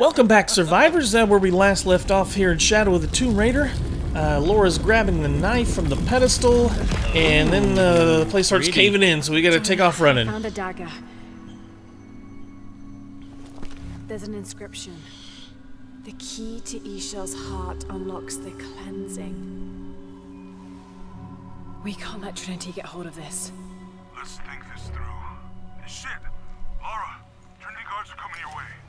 Welcome back, survivors. Uh, where we last left off here in Shadow of the Tomb Raider. Uh, Laura's grabbing the knife from the pedestal, and then uh, the place starts caving in, so we gotta take off running. Found a dagger. There's an inscription. The key to Ix Chel's heart unlocks the cleansing. We can't let Trinity get hold of this. Let's think this through. Shit! Lara, Trinity guards are coming your way.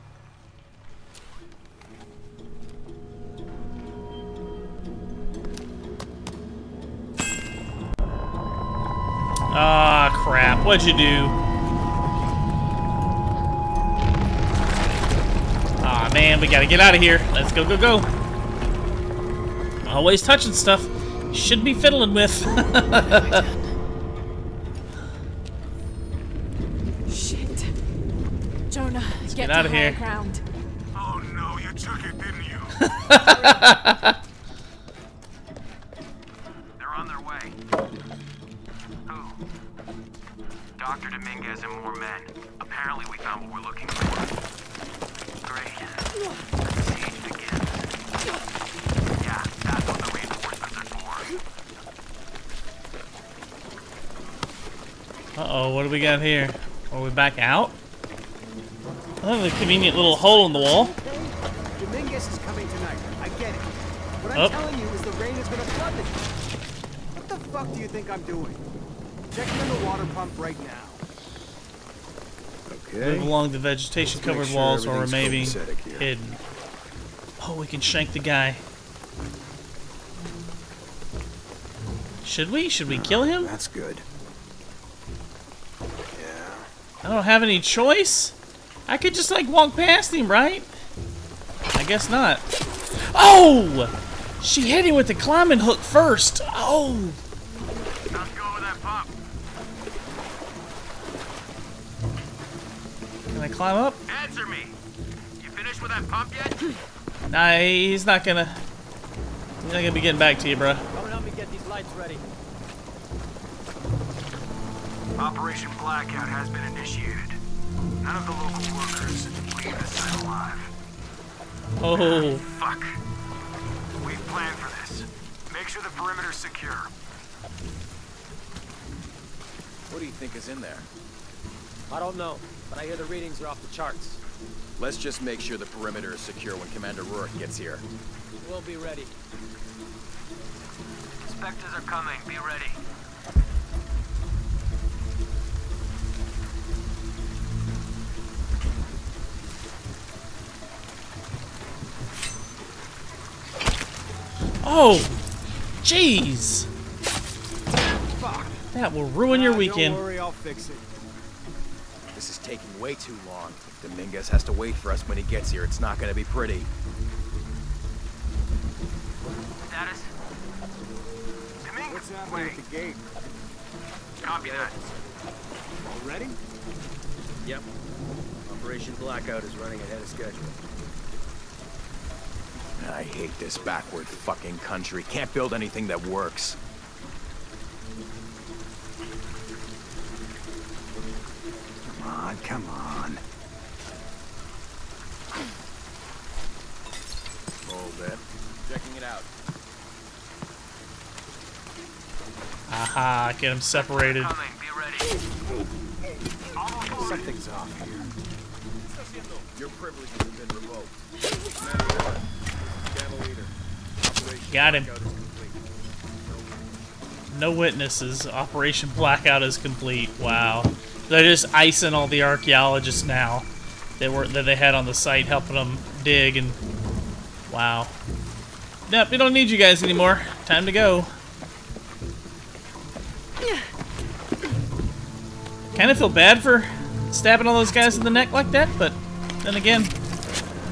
Ah, crap. What'd you do? Ah, man, we gotta get out of here. Let's go, go, go. Always touching stuff. Should be fiddling with. Shit. Jonah, get, get to outta higher here. ground. Oh no, you took it, didn't you? Uh-oh, what do we got here? Are we back out? The convenient little hole in the wall. Dominguez is coming tonight. I get it. What I'm Oh. telling you is the rain is gonna flood the... What the fuck do you think I'm doing? Checking on the water pump right now. Move along the vegetation-covered sure walls or everything's remaining copacetic here. hidden. Oh, we can shank the guy. Should we? Should we kill him? That's good. I don't have any choice. I could just like walk past him, right? I guess not. Oh! She hit him with the climbing hook first. Oh! How's it going with that pump? Can I climb up? Answer me! You finished with that pump yet? Nah, he's not gonna. He's not gonna be getting back to you, bro. Come and help me get these lights ready. Operation Blackout has been initiated. None of the local workers leave the site alive. Oh, Fuck. We've planned for this. Make sure the perimeter's secure. What do you think is in there? I don't know, but I hear the readings are off the charts. Let's just make sure the perimeter is secure when Commander Rourke gets here. We'll be ready. Spectres are coming. Be ready. Oh, jeez. That will ruin your weekend. Don't worry, I'll fix it. This is taking way too long. If Dominguez has to wait for us when he gets here, it's not gonna be pretty. Status? Dominguez. What's happening Wait. at the gate? Copy that. All ready? Yep. Operation Blackout is running ahead of schedule. I hate this backward fucking country. Can't build anything that works. Come on, come on. Hold it. Checking it out. Aha, get him separated. Coming. Be ready. Something's off here. Your privileges have been revoked. Commander Rourke, Channel Leader. Operation Got him. No witnesses. Operation Blackout is complete. Wow. They're just icing all the archaeologists now that were that they had on the site, helping them dig and. Wow. Yep, we don't need you guys anymore. Time to go. Kind of feel bad for stabbing all those guys in the neck like that, but then again,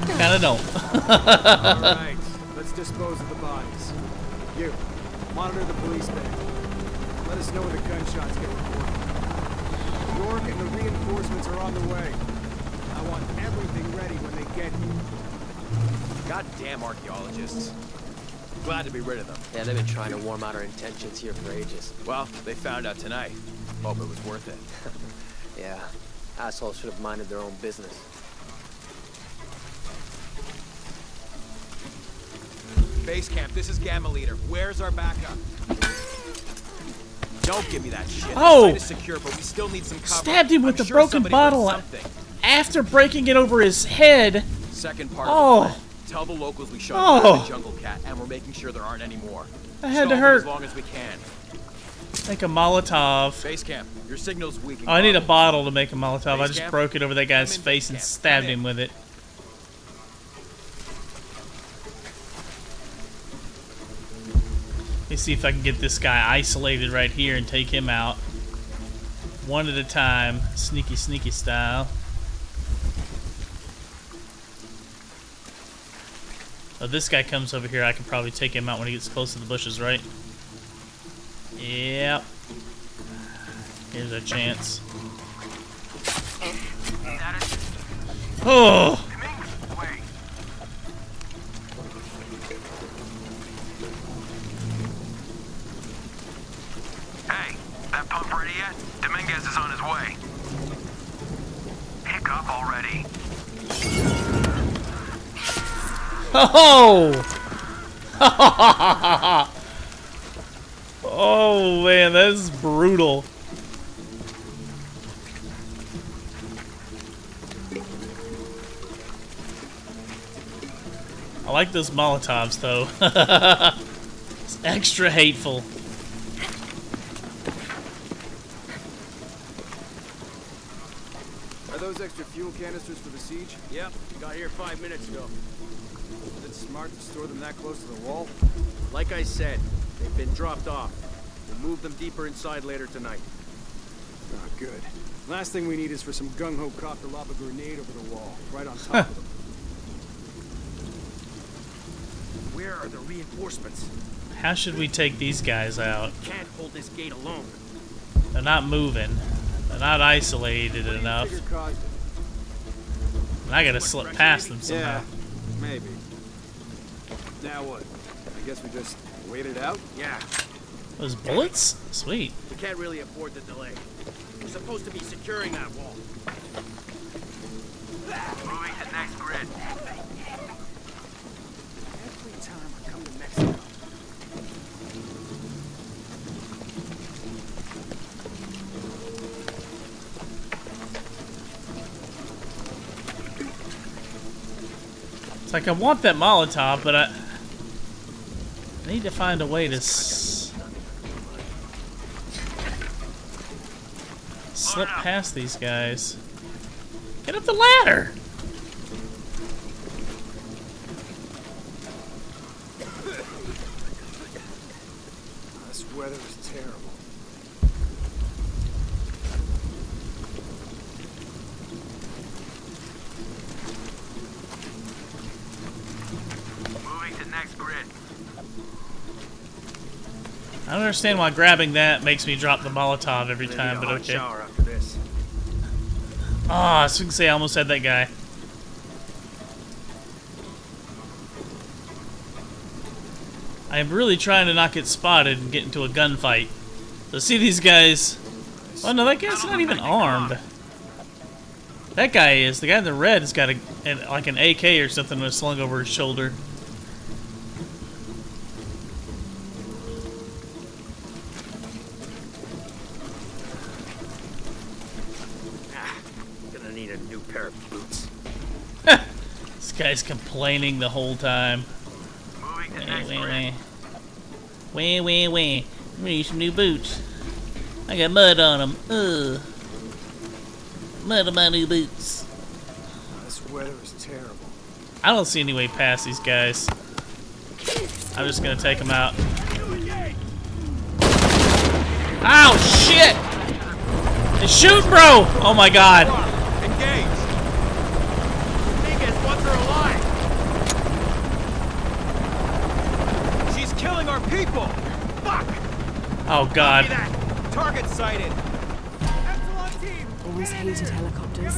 kind of don't. All right, dispose of the bodies. You, monitor the police bay. Let us know when the gunshots get reported. York and the reinforcements are on the way. I want everything ready when they get here. Goddamn archaeologists. Glad to be rid of them. Yeah, they've been trying to warm out our intentions here for ages. Well, they found out tonight. Hope it was worth it. Yeah, assholes should have minded their own business. Base camp, this is Gamma Leader. Where's our backup? Don't give me that shit. Oh! Is secure, but we still need some cover. Stabbed him with I'm the sure broken bottle. After breaking it over his head. Second part Oh. the. Tell the locals we shot Oh. oh. Jungle Cat, and we're making sure there aren't any more. I had Stall to hurt. as long as we can. Make a Molotov. Base camp, your signal's weak. Oh, I need a bottle to make a Molotov. I just camp? broke it over that guy's face base and stabbed him with it. Let me see if I can get this guy isolated right here and take him out. One at a time. Sneaky, sneaky style. Oh, this guy comes over here. I can probably take him out when he gets close to the bushes, right? Yep. Here's a chance. Oh! Dominguez is on his way. Pick up already. Oh! oh man, that's brutal. I like those Molotovs though. it's extra hateful. Are those extra fuel canisters for the siege? Yep, got here five minutes ago. Is it smart to store them that close to the wall? Like I said, they've been dropped off. We'll move them deeper inside later tonight. Oh, good. Last thing we need is for some gung-ho cop to lob a grenade over the wall, right on top of them. Where are the reinforcements? How should we take these guys out? Can't hold this gate alone. They're not moving. They're not isolated enough. Figure caused it. And I gotta slip past them somehow. Yeah, maybe. Now what? I guess we just wait it out? Yeah, Those bullets? Sweet. we can't really afford the delay. We're supposed to be securing that wall. Moving to next grid. It's like I want that Molotov, but I I need to find a way to slip past these guys. Get up the ladder! This weather is terrible. Moving to next grid. I don't understand why grabbing that makes me drop the Molotov every time, but okay. shower after this. Ah, I was gonna say I almost had that guy. I am really trying to not get spotted and get into a gunfight. So see these guys. Oh no, that guy's not even armed. That guy is. The guy in the red has got a an, like an AK or something that's slung over his shoulder. Guy's complaining the whole time. Moving to Wait, next wait, grid. wait. Wait, wait, wait. We need some new boots. I got mud on them. Ugh. Mud on my new boots. This weather is terrible. I don't see any way past these guys. I'm just gonna take them out. Ow, shit! They shoot, bro! Oh my god. Engage! Dominguez wants her alive! She's killing our people! Fuck! Oh god. Target sighted! Always hated helicopters.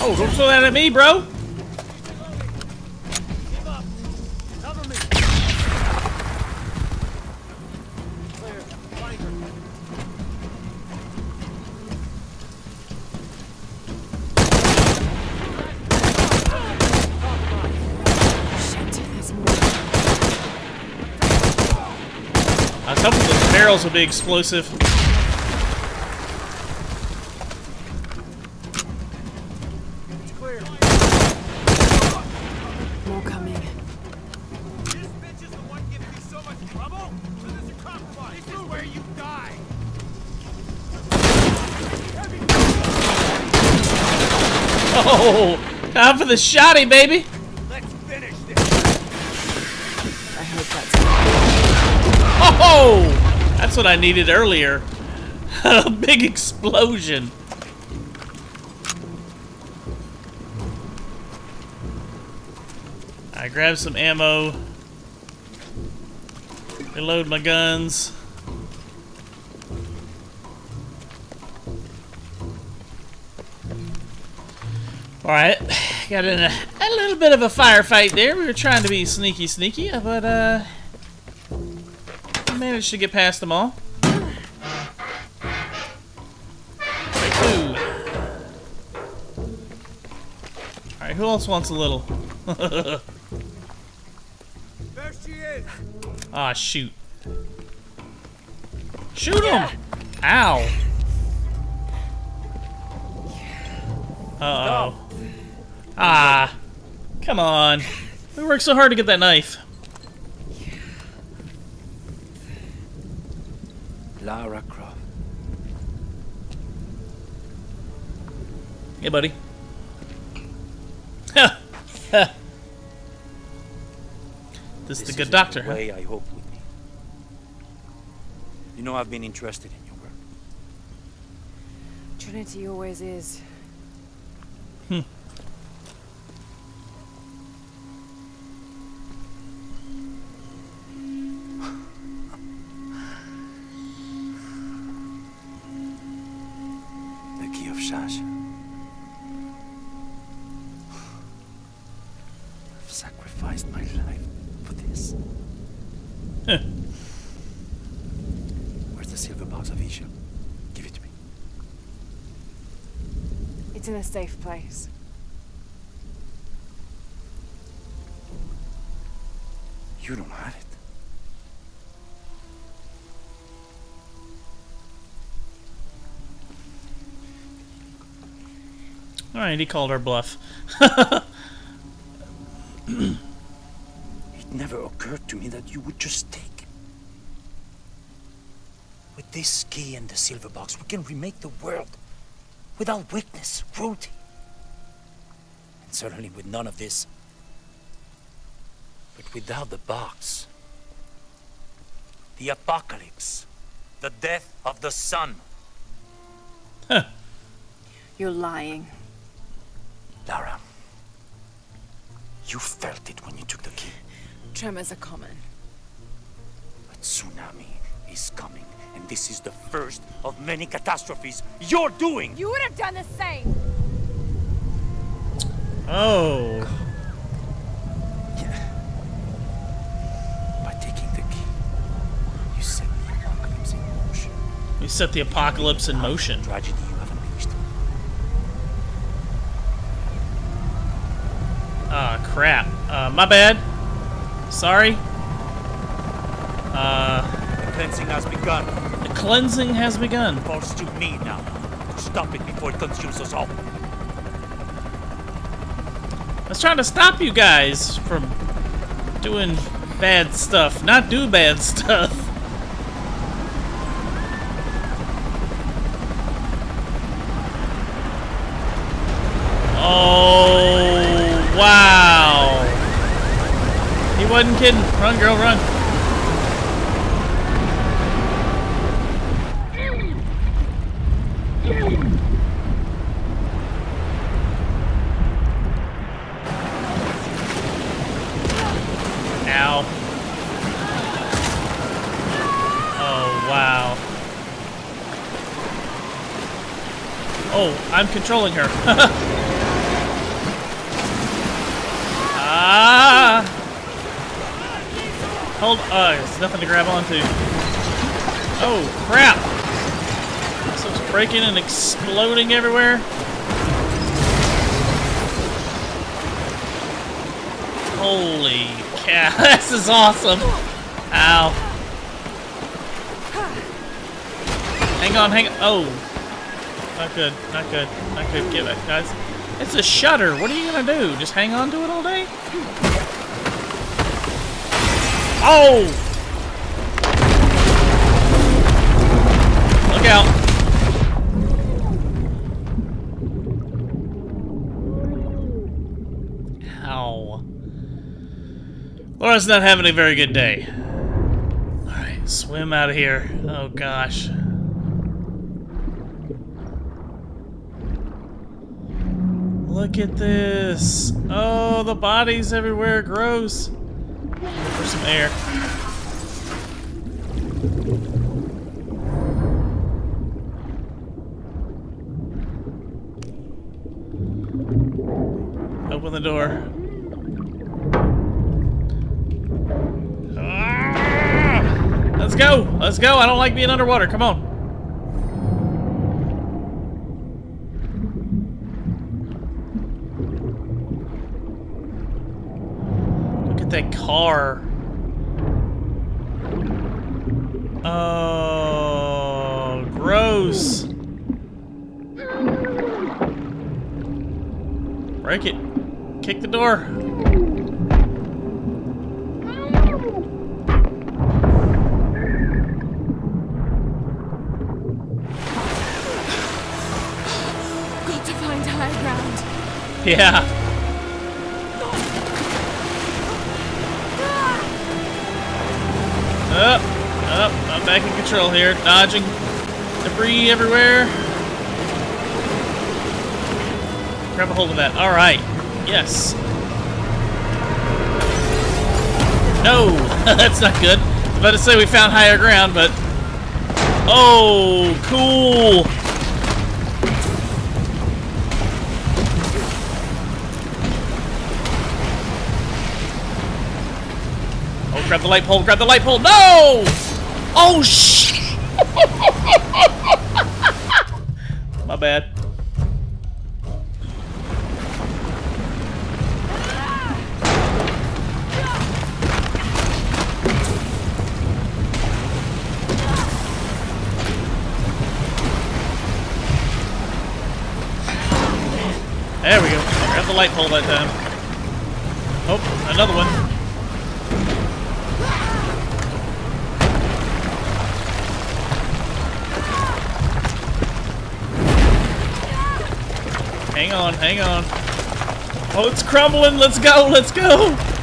Oh, don't throw that at me, bro! Barrels will be explosive. More coming. This bitch is the one giving me so much trouble? So this is compromise. This is where you die. Oh, time for the shotty, baby. Let's finish this. I hope that's Oh, that's what I needed earlier. A big explosion. I grab some ammo. Reload my guns. Alright, got in a, a little bit of a firefight there. We were trying to be sneaky sneaky, but uh, managed to get past them all. Alright, who else wants a little? There she is. Ah, shoot. Shoot him! Ow! Uh oh. Ah. Come on. We worked so hard to get that knife. Lara Croft. Hey, buddy. this is the good doctor, the huh? I hoped would be. You know I've been interested in your work. Trinity always is. The safe place. You don't have it. Alright, he called our bluff. It never occurred to me that you would just take. it. With this key and the silver box, we can remake the world. Without weakness, cruelty. And certainly with none of this. But without the box. The apocalypse. The death of the sun. You're lying. Lara. You felt it when you took the key. Tremors are common. A tsunami is coming, and this is the first of many catastrophes you're doing! You would have done the same! Oh. Yeah. By taking the key, you set the apocalypse in motion. We set the apocalypse in motion. Tragedy you have unleashed. Ah, crap. Uh, my bad. Sorry. The cleansing has begun. the cleansing has begun. Falls to me now stop it before it consumes us all. I was trying to stop you guys from doing bad stuff. Not do bad stuff. Oh, wow. He wasn't kidding. Run, girl, run. Oh, wow. Oh, I'm controlling her. ah! Hold. Uh, there's nothing to grab onto. Oh, crap! Stuff's breaking and exploding everywhere. Holy cow, this is awesome! Ow. Hang on, hang on. Oh. Not good, not good, not good. Give it, guys. It's a shutter. What are you gonna do? Just hang on to it all day? Oh! Look out. Ow. Laura's not having a very good day. Alright, swim out of here. Oh gosh. Look at this. Oh, the bodies everywhere. Gross. For some air. Open the door. Go. Let's go. I don't like being underwater. Come on. Look at that car. Oh, gross. Break it. Kick the door. Yeah. Up, up, I'm back in control here. Dodging debris everywhere. Grab a hold of that. All right. Yes. No, that's not good. I was about to say we found higher ground, but oh, cool. Grab the light pole, grab the light pole. No! Oh, sh! My bad. There we go. Grab the light pole that time. Oh, another one. Hang on, hang on. Oh, it's crumbling. Let's go, let's go.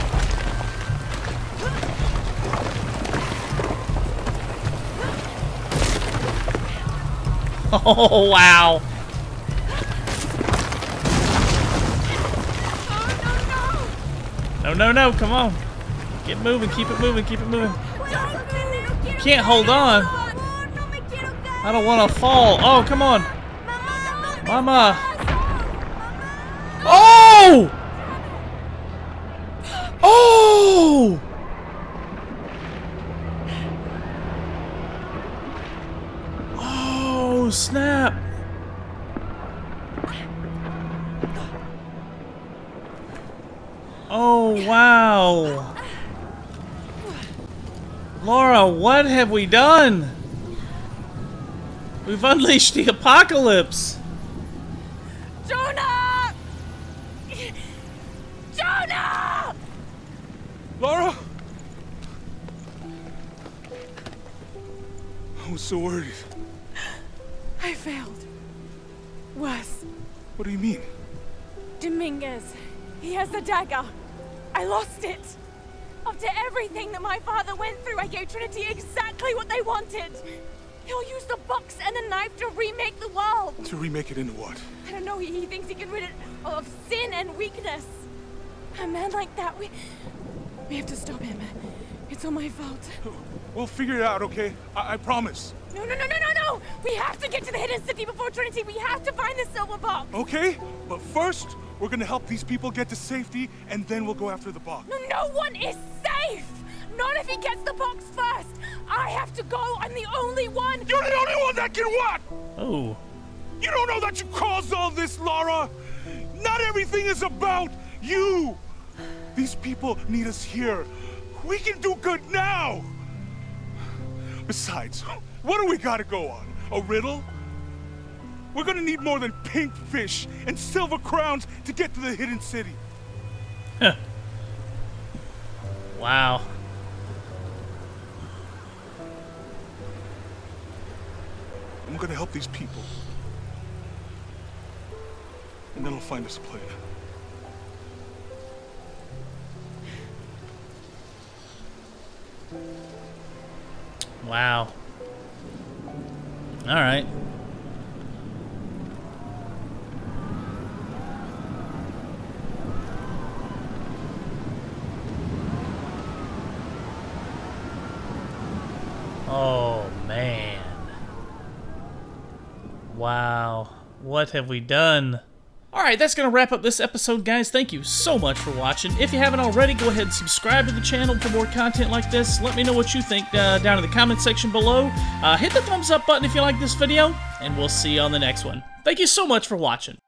Oh, wow. No, no, no, come on. Get moving, keep it moving, keep it moving. Can't hold on. I don't want to fall. Oh, come on. Mama. Oh! Oh, snap. Oh, wow. Laura, what have we done? We've unleashed the apocalypse. Lara? Oh, I was so worried. I failed. Worse. What do you mean? Dominguez. He has the dagger. I lost it. After everything that my father went through, I gave Trinity exactly what they wanted. He'll use the box and the knife to remake the world. To remake it into what? I don't know, he, he thinks he can rid it of sin and weakness. A man like that, we... We have to stop him. It's all my fault. We'll figure it out, okay? I, I promise. No, no, no, no, no, no! We have to get to the hidden city before Trinity. We have to find the silver box. Okay? But first, we're gonna help these people get to safety, and then we'll go after the box. No, no one is safe! Not if he gets the box first! I have to go! I'm the only one! You're the only one that can what? Oh. You don't know that you caused all this, Lara! Not everything is about you! These people need us here. We can do good now! Besides, what do we gotta go on? A riddle? We're gonna need more than pink fish and silver crowns to get to the hidden city. Wow. I'm gonna help these people. And then I'll find us a plane. Wow. All right. Oh, man. Wow. What have we done? Alright, that's going to wrap up this episode, guys. Thank you so much for watching. If you haven't already, go ahead and subscribe to the channel for more content like this. Let me know what you think uh, down in the comment section below. Uh, hit the thumbs up button if you like this video, and we'll see you on the next one. Thank you so much for watching.